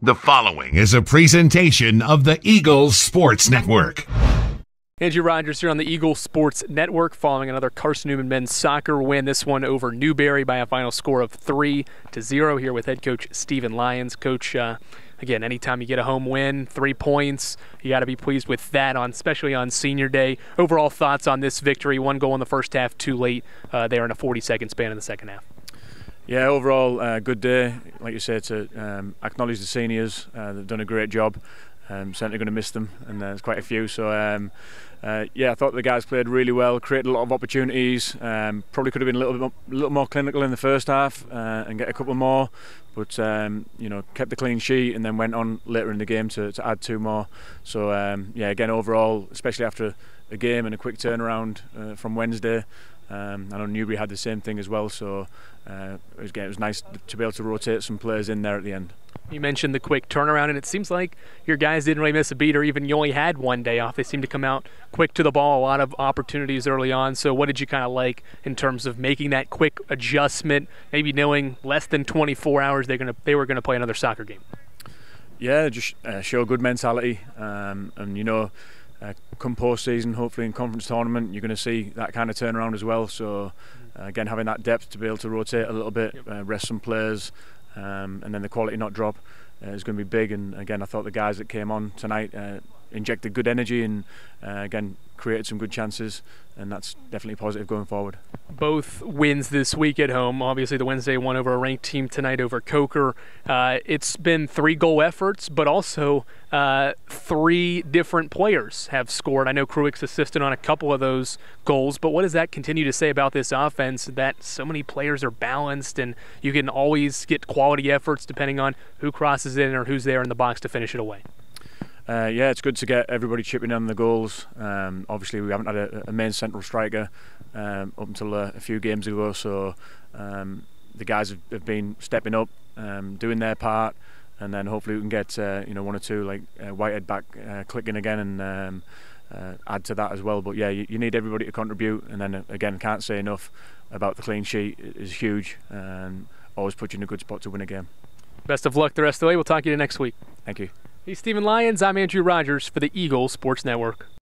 The following is a presentation of the Eagles Sports Network. Andrew Rogers here on the Eagles Sports Network following another Carson Newman men's soccer win. This one over Newberry by a final score of 3 to 0 here with head coach Stephen Lyons. Coach, uh, again, anytime you get a home win, three points, you got to be pleased with that, on especially on senior day. Overall thoughts on this victory? One goal in the first half, two late uh, there in a 40 second span in the second half. Yeah, overall, uh, good day. Like you said, to um, acknowledge the seniors. Uh, they've done a great job. Um, certainly going to miss them, and there's quite a few. So, um, uh, yeah, I thought the guys played really well, created a lot of opportunities. Um, probably could have been a little bit more, a little more clinical in the first half uh, and get a couple more, but um, you know, kept the clean sheet and then went on later in the game to, to add two more. So, um, yeah, again, overall, especially after a game and a quick turnaround uh, from Wednesday. Um, I know Newberry had the same thing as well, so uh, it, was, again, it was nice to be able to rotate some players in there at the end. You mentioned the quick turnaround, and it seems like your guys didn't really miss a beat, or even you only had one day off. They seemed to come out quick to the ball, a lot of opportunities early on. So, what did you kind of like in terms of making that quick adjustment, maybe knowing less than 24 hours they're gonna they were going to play another soccer game? Yeah, just uh, show good mentality, um, and you know, uh, come post-season, hopefully in conference tournament, you're going to see that kind of turnaround as well. So uh, again, having that depth to be able to rotate a little bit, yep. uh, rest some players, um, and then the quality not drop uh, is going to be big. And again, I thought the guys that came on tonight uh, injected good energy and uh, again created some good chances, and that's definitely positive going forward. Both wins this week at home. Obviously, the Wednesday one over a ranked team tonight over Coker. Uh, it's been three goal efforts, but also uh, three different players have scored. I know Kruick's assisted on a couple of those goals, but what does that continue to say about this offense? That so many players are balanced, and you can always get quality efforts depending on who crosses in or who's there in the box to finish it away. Uh, yeah, it's good to get everybody chipping in on the goals. Um, obviously, we haven't had a, a main central striker um, up until a, a, few games ago, so um, the guys have, have, been stepping up, um, doing their part, and then hopefully we can get uh, you know one or two like uh, Whitehead back uh, clicking again and um, uh, add to that as well. But yeah, you, you, need everybody to contribute, and then uh, again, can't say enough about the clean sheet is huge and always put you in a good spot to win a game. Best of luck the rest of the way. We'll talk to you next week. Thank you. He's Stephen Lyons. I'm Andrew Rogers for the Eagle Sports Network.